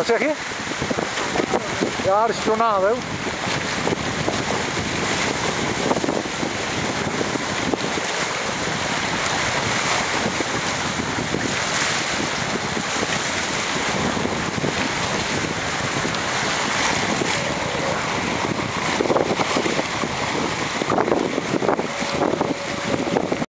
Wat zeg je? Ja, dat is een tornado.